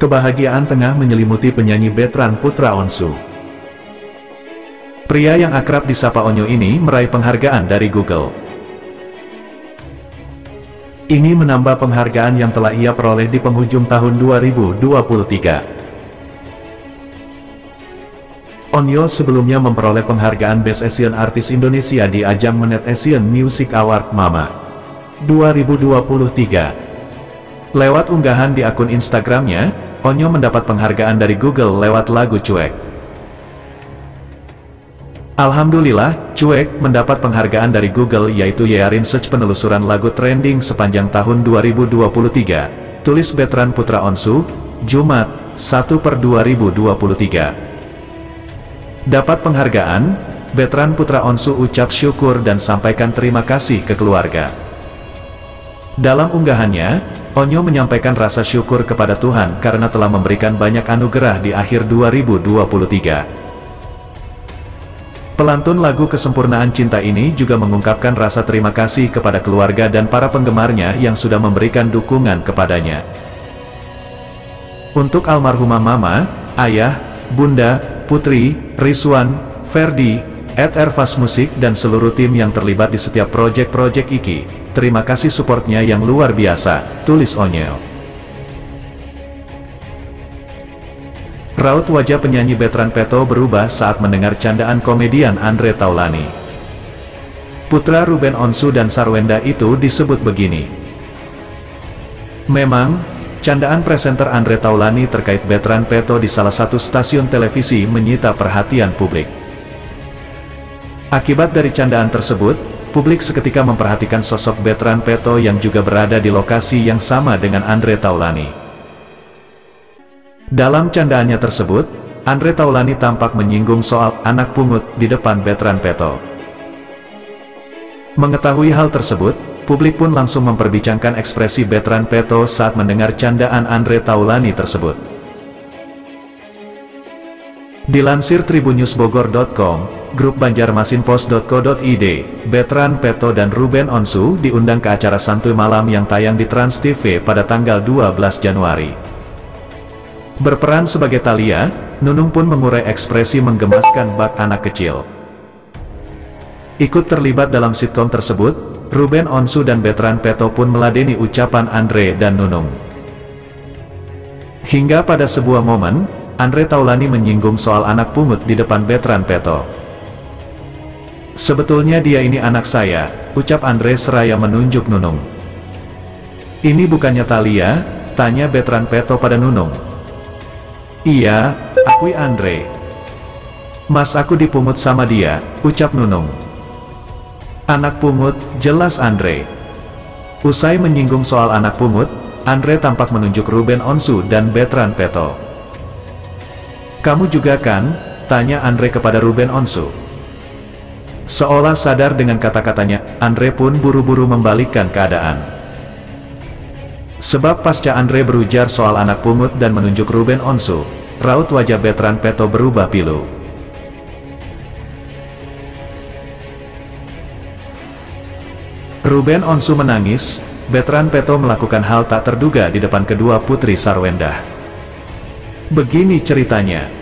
Kebahagiaan tengah menyelimuti penyanyi Betran Putra Onsu. Pria yang akrab disapa Onyo ini meraih penghargaan dari Google. Ini menambah penghargaan yang telah ia peroleh di penghujung tahun 2023. Onyo sebelumnya memperoleh penghargaan Best Asian Artist Indonesia di ajang Menet Asian Music Award Mama 2023. Lewat unggahan di akun Instagramnya, Onyo mendapat penghargaan dari Google lewat lagu Cuek. Alhamdulillah, Cuek mendapat penghargaan dari Google yaitu Yearin Search penelusuran lagu trending sepanjang tahun 2023. Tulis Betran Putra Onsu, Jumat, 1 per 2023. Dapat penghargaan, Betran Putra Onsu ucap syukur dan sampaikan terima kasih ke keluarga. Dalam unggahannya, Onyo menyampaikan rasa syukur kepada Tuhan karena telah memberikan banyak anugerah di akhir 2023. Pelantun lagu Kesempurnaan Cinta ini juga mengungkapkan rasa terima kasih kepada keluarga dan para penggemarnya yang sudah memberikan dukungan kepadanya. Untuk almarhumah mama, ayah, bunda, putri, Rizwan, Ferdi, Ed Ervas Musik dan seluruh tim yang terlibat di setiap proyek-proyek Iki, terima kasih supportnya yang luar biasa, tulis Onyel. Raut wajah penyanyi Betran Peto berubah saat mendengar candaan komedian Andre Taulani. Putra Ruben Onsu dan Sarwenda itu disebut begini. Memang, candaan presenter Andre Taulani terkait Betran Peto di salah satu stasiun televisi menyita perhatian publik. Akibat dari candaan tersebut, publik seketika memperhatikan sosok Betran Peto yang juga berada di lokasi yang sama dengan Andre Taulani. Dalam candaannya tersebut, Andre Taulani tampak menyinggung soal anak pungut di depan Betran Peto. Mengetahui hal tersebut, publik pun langsung memperbincangkan ekspresi Betran Peto saat mendengar candaan Andre Taulani tersebut. Dilansir tribunnewsbogor.com, grup banjarmasinpost.co.id, Betran Peto dan Ruben Onsu diundang ke acara santuy malam yang tayang di Trans TV pada tanggal 12 Januari. Berperan sebagai Talia, Nunung pun mengurai ekspresi menggemaskan bak anak kecil. Ikut terlibat dalam sitkom tersebut, Ruben Onsu dan Betran Peto pun meladeni ucapan Andre dan Nunung. Hingga pada sebuah momen, Andre Taulani menyinggung soal anak pungut di depan Betran Peto. Sebetulnya dia ini anak saya, ucap Andre seraya menunjuk Nunung. Ini bukannya Talia, tanya Betran Peto pada Nunung. Iya, akui Andre. Mas aku dipungut sama dia, ucap Nunung. Anak pungut, jelas Andre. Usai menyinggung soal anak pungut, Andre tampak menunjuk Ruben Onsu dan Betran Peto. Kamu juga kan? Tanya Andre kepada Ruben Onsu. Seolah sadar dengan kata-katanya, Andre pun buru-buru membalikkan keadaan. Sebab pasca Andre berujar soal anak pungut dan menunjuk Ruben Onsu, raut wajah Betran Peto berubah pilu. Ruben Onsu menangis, Betran Peto melakukan hal tak terduga di depan kedua putri Sarwendah. Begini ceritanya.